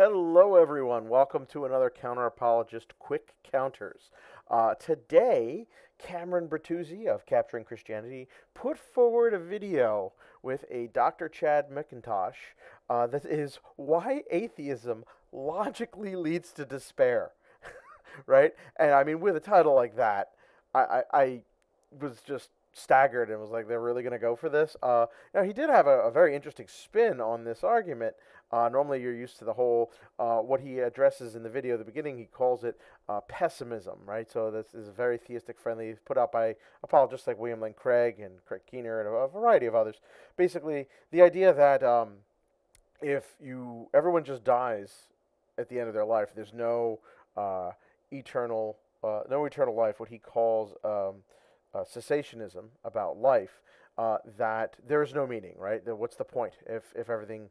Hello, everyone. Welcome to another Counter Apologist Quick Counters. Uh, today, Cameron Bertuzzi of Capturing Christianity put forward a video with a Dr. Chad McIntosh uh, that is why atheism logically leads to despair. right? And I mean, with a title like that, I, I, I was just staggered and was like, they're really going to go for this. Uh, now, he did have a, a, very interesting spin on this argument. Uh, normally, you're used to the whole, uh, what he addresses in the video at the beginning, he calls it uh, pessimism, right? So, this is very theistic friendly, put out by apologists like William Lane Craig and Craig Keener and a, variety of others. Basically, the idea that um, if you, everyone just dies at the end of their life, there's no uh, eternal, uh, no eternal life, what he calls um, uh, cessationism about life, uh, that there is no meaning, right? That what's the point if, if everything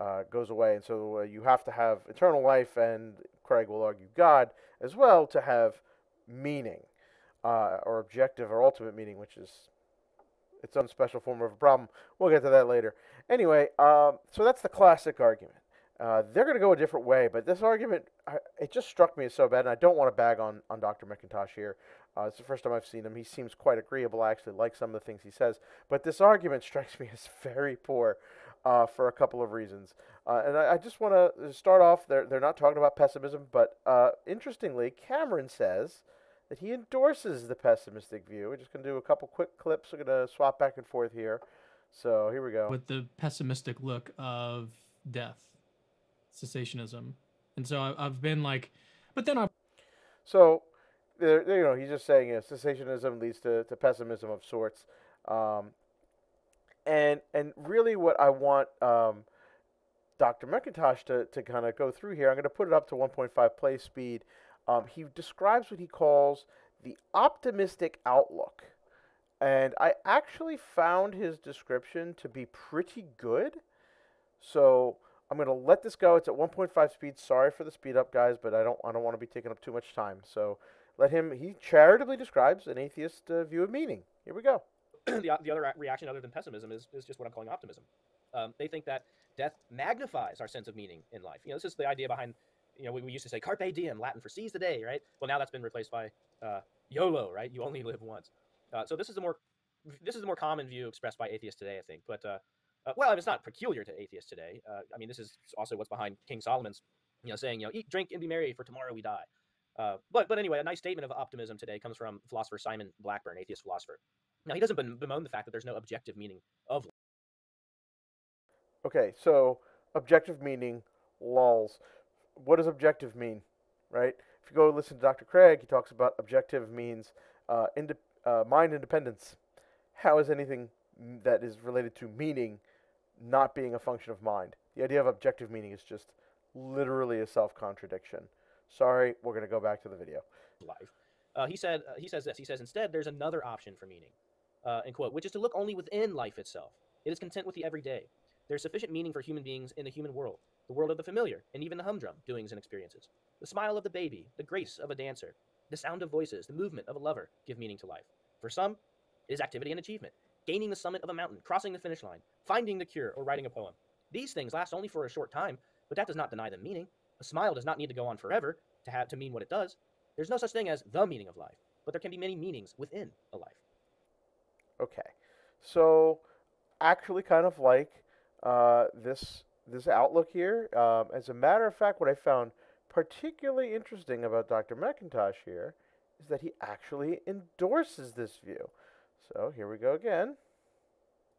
uh, goes away? And so uh, you have to have eternal life, and Craig will argue God as well, to have meaning, uh, or objective or ultimate meaning, which is its own special form of a problem. We'll get to that later. Anyway, um, so that's the classic argument. Uh, they're going to go a different way, but this argument, it just struck me as so bad, and I don't want to bag on, on Dr. McIntosh here. Uh, it's the first time I've seen him. He seems quite agreeable. I actually like some of the things he says, but this argument strikes me as very poor uh, for a couple of reasons. Uh, and I, I just want to start off, they're, they're not talking about pessimism, but uh, interestingly, Cameron says that he endorses the pessimistic view. We're just going to do a couple quick clips. We're going to swap back and forth here. So here we go. With the pessimistic look of death cessationism, and so I, have been like, but then I. So, you know, he's just saying, you know, cessationism leads to, to pessimism of sorts, um, and and really what I want um, Dr. McIntosh to to kind of go through here, I'm going to put it up to 1.5 play speed. Um, he describes what he calls the optimistic outlook. And I actually found his description to be pretty good. So I'm going to let this go. It's at 1.5 speed. Sorry for the speed up, guys, but I don't I don't want to be taking up too much time. So let him. He charitably describes an atheist uh, view of meaning. Here we go. The, the other reaction, other than pessimism, is, is just what I'm calling optimism. Um, they think that death magnifies our sense of meaning in life. You know, this is the idea behind. You know, we, we used to say carpe diem, Latin for seize the day, right? Well, now that's been replaced by uh, YOLO, right? You only live once. Uh, so this is a more this is a more common view expressed by atheists today, I think. But uh, uh, well, it's not peculiar to atheists today. Uh, I mean, this is also what's behind King Solomon's, you know, saying, you know, eat, drink, and be merry, for tomorrow we die. Uh, but but anyway, a nice statement of optimism today comes from philosopher Simon Blackburn, atheist philosopher. Now he doesn't bemoan the fact that there's no objective meaning of. Okay, so objective meaning, lulls. What does objective mean, right? If you go listen to Dr. Craig, he talks about objective means uh, inde- uh, mind independence. How is anything that is related to meaning not being a function of mind. The idea of objective meaning is just literally a self contradiction. Sorry, we're going to go back to the video. Life. Uh, he said. Uh, he says this. He says instead, there's another option for meaning, uh, and quote, which is to look only within life itself. It is content with the everyday. There's sufficient meaning for human beings in the human world, the world of the familiar, and even the humdrum doings and experiences. The smile of the baby, the grace of a dancer, the sound of voices, the movement of a lover give meaning to life. For some, it is activity and achievement gaining the summit of a mountain, crossing the finish line, finding the cure, or writing a poem. These things last only for a short time, but that does not deny them meaning. A smile does not need to go on forever to have to mean what it does. There's no such thing as the meaning of life, but there can be many meanings within a life. Okay, so actually, kind of like uh, this this outlook here. Um, as a matter of fact, what I found particularly interesting about Dr. McIntosh here is that he actually endorses this view. So here we go again.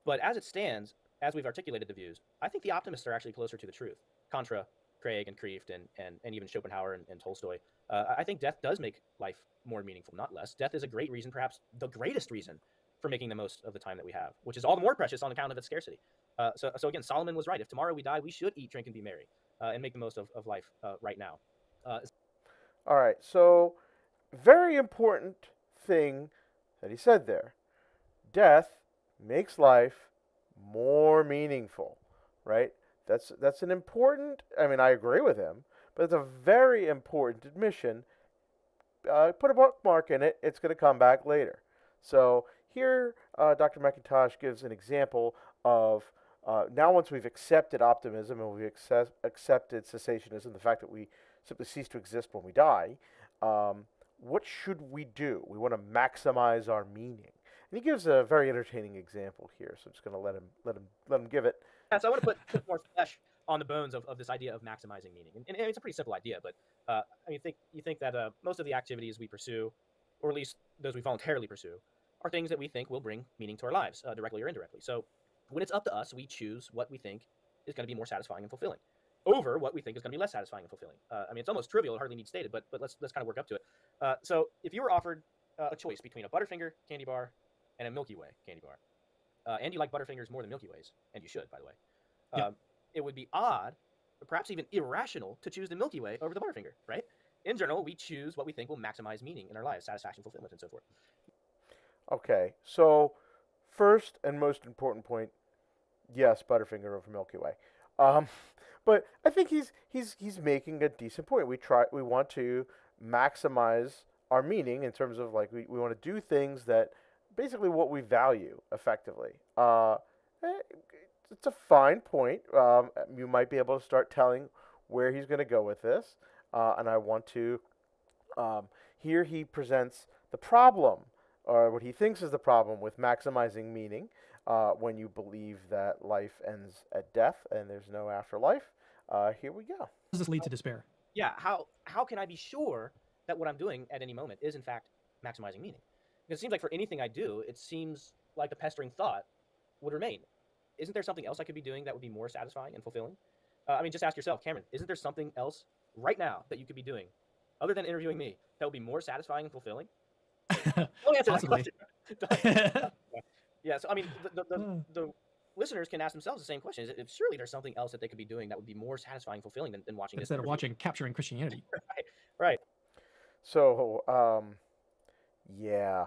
But as it stands, as we've articulated the views, I think the optimists are actually closer to the truth. Contra Craig and Kreeft and, and, and even Schopenhauer and, and Tolstoy. Uh, I think death does make life more meaningful, not less. Death is a great reason, perhaps the greatest reason, for making the most of the time that we have, which is all the more precious on account of its scarcity. Uh, so, so again, Solomon was right. If tomorrow we die, we should eat, drink, and be merry uh, and make the most of, of life uh, right now. Uh, all right. So, very important thing that he said there death makes life more meaningful, right? That's that's an important. I mean, I agree with him, but it's a very important admission. Uh, put a bookmark in it. It's going to come back later. So here, uh, Dr. McIntosh gives an example of uh, now once we've accepted optimism and we've accept, accepted cessationism, the fact that we simply cease to exist when we die, um, what should we do? We want to maximize our meaning. And he gives a very entertaining example here, so I'm just going to let him let him let him give it. Yeah, so I want to put, more flesh on the bones of, of this idea of maximizing meaning, and, and it's a pretty simple idea. But uh, I mean, think you think that uh, most of the activities we pursue, or at least those we voluntarily pursue, are things that we think will bring meaning to our lives, uh, directly or indirectly. So when it's up to us, we choose what we think is going to be more satisfying and fulfilling over what we think is going to be less satisfying and fulfilling. Uh, I mean, it's almost trivial; it hardly needs stated, but but let's let's kind of work up to it. Uh, so, if you were offered uh, a choice between a Butterfinger candy bar and a Milky Way candy bar, uh, and you like Butterfingers more than Milky Ways, and you should, by the way, um, it would be odd, or perhaps even irrational, to choose the Milky Way over the Butterfinger, right? In general, we choose what we think will maximize meaning in our lives, satisfaction, fulfillment, and so forth. Okay, so first and most important point, yes, Butterfinger over Milky Way. Um, but I think he's he's he's making a decent point. We try we want to maximize our meaning in terms of like we, we want to do things that basically what we value effectively. Uh, eh, it's a fine point. Um, you might be able to start telling where he's going to go with this, uh, and I want to. Um, here he presents the problem, or what he thinks is the problem with maximizing meaning uh, when you believe that life ends at death and there's no afterlife. Uh, here we go. Does this lead to despair? Yeah, how how can I be sure that what I'm doing at any moment is in fact maximizing meaning? Because it seems like for anything I do, it seems like the pestering thought would remain. Isn't there something else I could be doing that would be more satisfying and fulfilling? Uh, I mean, just ask yourself, Cameron. Isn't there something else right now that you could be doing, other than interviewing me, that would be more satisfying and fulfilling? Don't answer that Possibly. question. yeah, so I mean, the, the, the, the listeners can ask themselves the same question: Is it, surely there's something else that they could be doing that would be more satisfying, fulfilling than, than watching this Instead of watching Capturing Christianity. Right. So, um, yeah,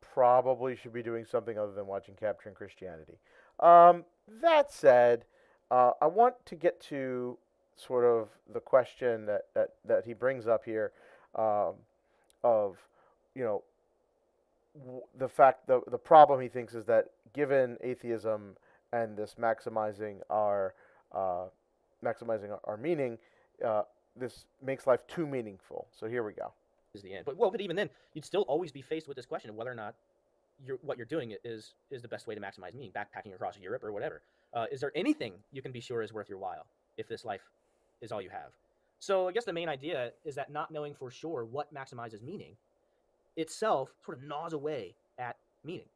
probably should be doing something other than watching Capturing Christianity. Um, that said, uh, I want to get to sort of the question that, that, that he brings up here um, of, you know, w- the fact, the, the problem he thinks is that given atheism and this maximizing our, uh, maximizing our, our meaning, uh, this makes life too meaningful. So here we go. is the end. But well, but even then, you'd still always be faced with this question of whether or not you're, what you're doing is is the best way to maximize meaning, backpacking across Europe or whatever. Uh, is there anything you can be sure is worth your while if this life is all you have? So I guess the main idea is that not knowing for sure what maximizes meaning itself sort of gnaws away at meaning.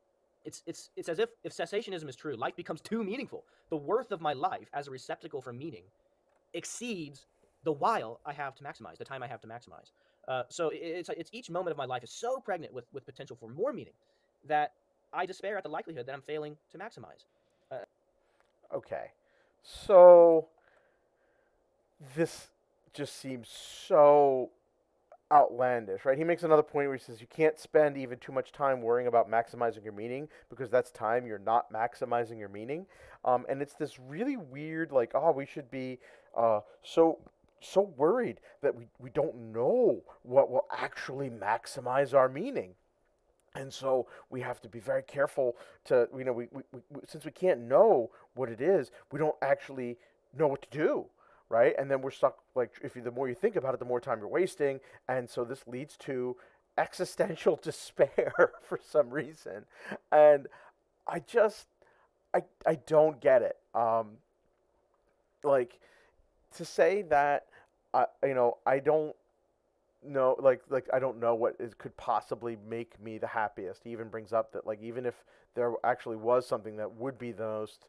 It's, it's, it's as if if cessationism is true, life becomes too meaningful. The worth of my life as a receptacle for meaning exceeds the while I have to maximize, the time I have to maximize. Uh, so it's, it's each moment of my life is so pregnant with, with potential for more meaning that I despair at the likelihood that I'm failing to maximize. Okay. So this just seems so outlandish, right? He makes another point where he says you can't spend even too much time worrying about maximizing your meaning because that's time you're not maximizing your meaning. Um, and it's this really weird, like, oh, we should be uh, so so worried that we, we don't know what will actually maximize our meaning. And so we have to be very careful to, you know, we, we, we, since we can't know what it is, we don't actually know what to do, right? And then we're stuck, like, if you, the more you think about it, the more time you're wasting. And so this leads to existential despair for some reason. And I just, I, I don't get it. Um, like, to say that, I you know, I don't know like like I don't know what is could possibly make me the happiest. He even brings up that like even if there actually was something that would be the most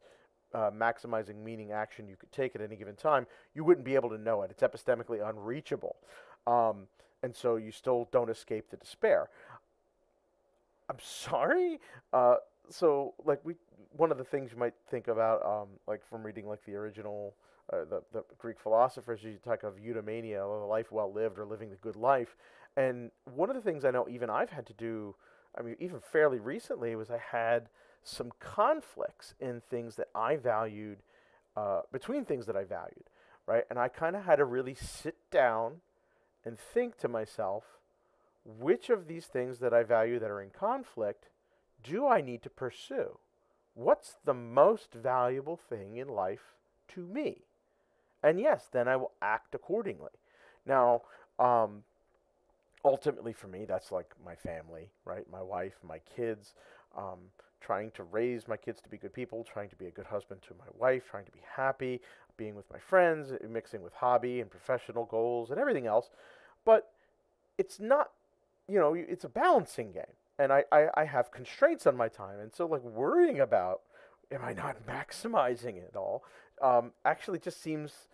uh, maximizing meaning action you could take at any given time, you wouldn't be able to know it. It's epistemically unreachable, um, and so you still don't escape the despair. I'm sorry. Uh, so like we one of the things you might think about um, like from reading like the original uh, the, the Greek philosophers, you talk of eudaimonia, a life well lived, or living the good life. And one of the things I know even I've had to do, I mean, even fairly recently, was I had some conflicts in things that I valued, uh, between things that I valued, right? And I kind of had to really sit down and think to myself, which of these things that I value that are in conflict do I need to pursue? what's the most valuable thing in life to me? And yes, then I will act accordingly. Now, um, ultimately for me, that's like my family, right? My wife, my kids, um, trying to raise my kids to be good people, trying to be a good husband to my wife, trying to be happy, being with my friends, mixing with hobby and professional goals and everything else. But it's not, you know, it's a balancing game. And I, I, I have constraints on my time. And so, like, worrying about am I not maximizing it all um, actually just seems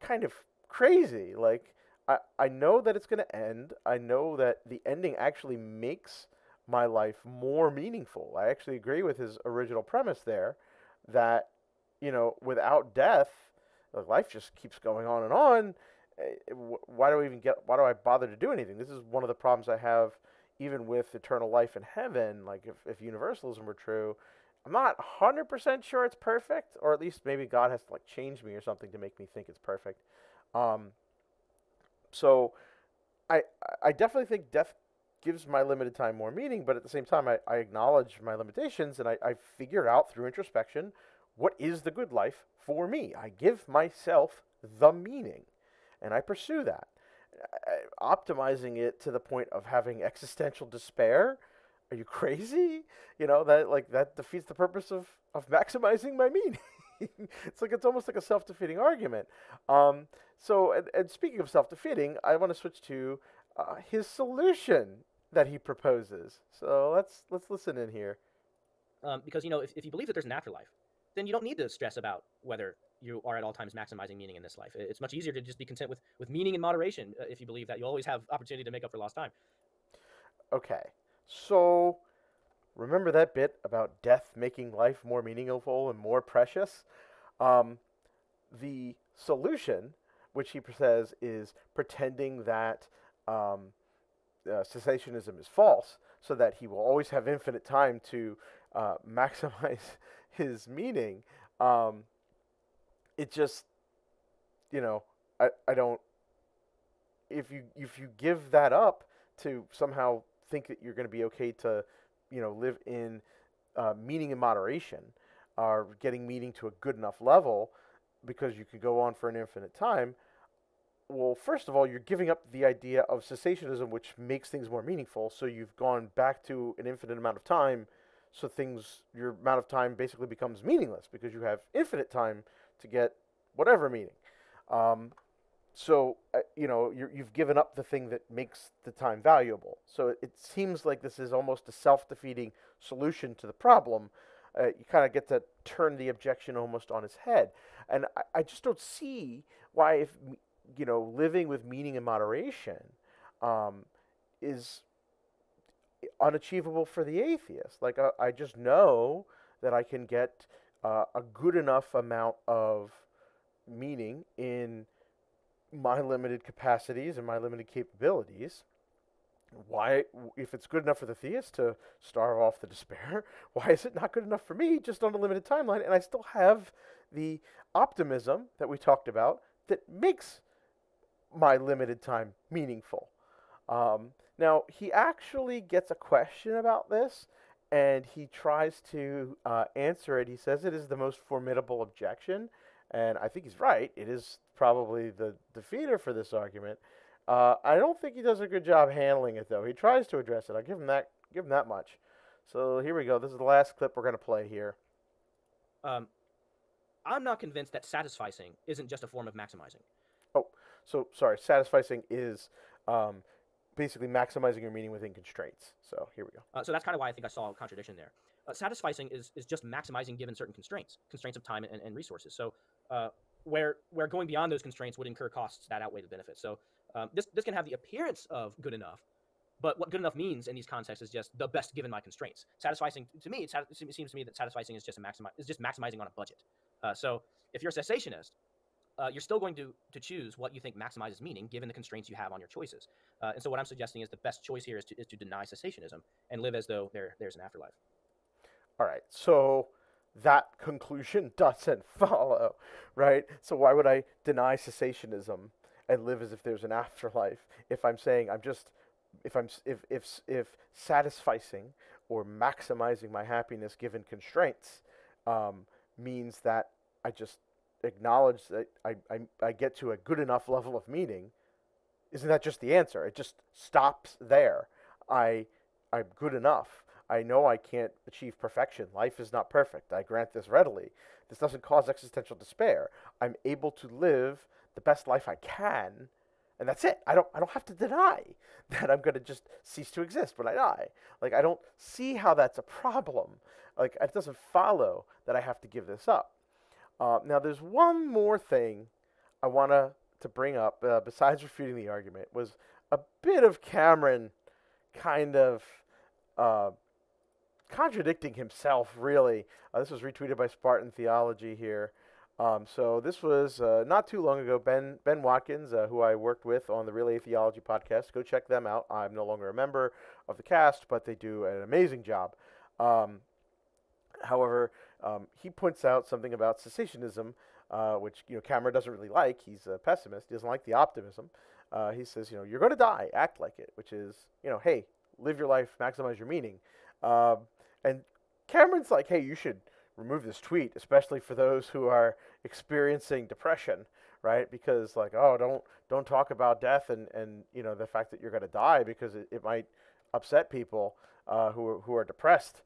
kind of crazy. Like, I, I know that it's going to end. I know that the ending actually makes my life more meaningful. I actually agree with his original premise there that, you know, without death, life just keeps going on and on. Eh, why do I even get, why do I bother to do anything? This is one of the problems I have even with eternal life in heaven. Like, if, if universalism were true, I'm not 100% sure it's perfect, or at least maybe God has to like change me or something to make me think it's perfect. Um, so I I definitely think death gives my limited time more meaning, but at the same time, I, I acknowledge my limitations and I, I figure out through introspection what is the good life for me. I give myself the meaning and I pursue that. optimizing it to the point of having existential despair. Are you crazy? You know, that like that defeats the purpose of, of maximizing my meaning. it's like it's almost like a self defeating argument. Um, so, and, and speaking of self defeating, I want to switch to uh, his solution that he proposes. So let's let's listen in here. Um, because you know, if, if you believe that there's an afterlife, then you don't need to stress about whether you are at all times maximizing meaning in this life. It's much easier to just be content with with meaning in moderation uh, if you believe that you always have opportunity to make up for lost time. Okay, so remember that bit about death making life more meaningful and more precious. Um, the solution which he says is pretending that um, uh, cessationism is false, so that he will always have infinite time to uh, maximize his meaning. Um, it just, you know, I, I don't. If you if you give that up to somehow think that you're going to be okay to, you know, live in uh, meaning and moderation, or getting meaning to a good enough level, because you can go on for an infinite time well, first of all, you're giving up the idea of cessationism, which makes things more meaningful. So you've gone back to an infinite amount of time. So things, your amount of time basically becomes meaningless because you have infinite time to get whatever meaning. Um, so uh, you know you have given up the thing that makes the time valuable. So it, seems like this is almost a self-defeating solution to the problem. Uh, you kind of get to turn the objection almost on its head, and I, I just don't see why if you know, living with meaning and moderation um, is unachievable for the atheist. Like, uh, I just know that I can get uh, a good enough amount of meaning in my limited capacities and my limited capabilities. Why, if it's good enough for the theist to starve off the despair, why is it not good enough for me just on a limited timeline? And I still have the optimism that we talked about that makes my limited time meaningful. Um, now, he actually gets a question about this and he tries to uh, answer it. He says it is the most formidable objection, and I think he's right. It is probably the defeater for this argument. Uh, I don't think he does a good job handling it, though. He tries to address it. I'll give him that. Give him that much. So here we go. This is the last clip we're going to play here. Um, I'm not convinced that satisficing isn't just a form of maximizing. Oh, so sorry, satisficing is um, basically maximizing your meaning within constraints. So here we go. Uh, so that's kind of why I think I saw a contradiction there. Uh, satisficing is, is just maximizing given certain constraints, constraints of time and, and resources. So uh, where where going beyond those constraints would incur costs that outweigh the benefits. So um, this this can have the appearance of good enough, but what good enough means in these contexts is just the best given my constraints. Satisficing to me, it, seems to me that satisficing is just a maximi- is just maximizing on a budget. Uh, so if you're a cessationist, uh, you're still going to, to choose what you think maximizes meaning given the constraints you have on your choices. Uh, and so what I'm suggesting is the best choice here is to, is to deny cessationism and live as though there, there's an afterlife. All right. So that conclusion doesn't follow, right? So why would I deny cessationism and live as if there's an afterlife if I'm saying I'm just if I'm if if if satisficing or maximizing my happiness given constraints um, means that I just acknowledge that I, I, I get to a good enough level of meaning, isn't that just the answer? It just stops there. I, I'm good enough. I know I can't achieve perfection. Life is not perfect. I grant this readily. This doesn't cause existential despair. I'm able to live the best life I can, and that's it. I don't I don't have to deny that I'm going to just cease to exist when I die. Like I don't see how that's a problem. Like it doesn't follow that I have to give this up. Uh, now there's one more thing I want to to bring up uh, besides refuting the argument was a bit of Cameron kind of uh, contradicting himself, really. Uh, this was retweeted by Spartan Theology here. Um, so this was uh, not too long ago. Ben Ben Watkins, uh, who I worked with on the Relay Theology podcast, go check them out. I'm no longer a member of the cast, but they do an amazing job. Um, however, um, he points out something about cessationism, uh, which you know Cameron doesn't really like. He's a pessimist. He doesn't like the optimism. Uh, he says, you know, you're going to die. Act like it, which is, you know, hey, live your life, maximize your meaning. Um, and Cameron's like, hey, you should remove this tweet, especially for those who are experiencing depression, right? Because like, oh, don't don't talk about death and and you know the fact that you're going to die because it, it might upset people uh, who are, who are depressed.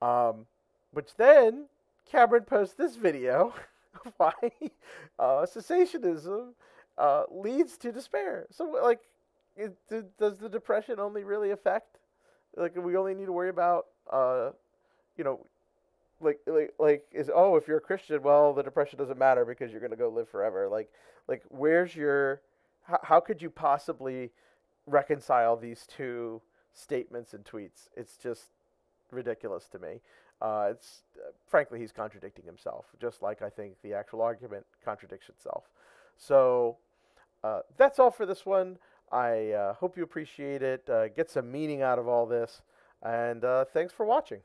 Um, which then Cameron posts this video of why uh, cessationism uh, leads to despair. So like, it, does the depression only really affect? Like, we only need to worry about uh, you know, like like like is oh if you're a Christian, well the depression doesn't matter because you're gonna go live forever. Like like where's your how, how could you possibly reconcile these two statements and tweets? It's just ridiculous to me. Uh, it's uh, frankly he's contradicting himself, just like I think the actual argument contradicts itself. So uh, that's all for this one. I uh, hope you appreciate it. Uh, get some meaning out of all this, and uh, thanks for watching.